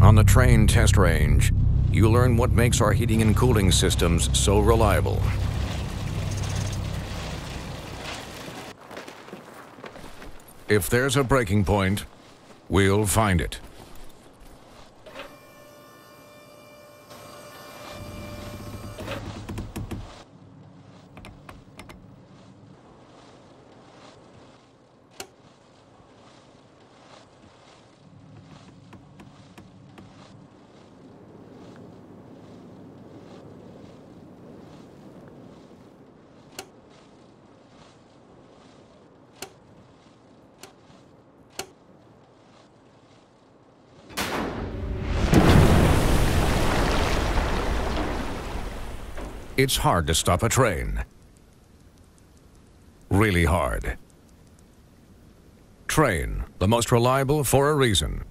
On the Trane test range, you learn what makes our heating and cooling systems so reliable. If there's a breaking point, we'll find it. It's hard to stop a Trane. Really hard. Trane, the most reliable for a reason.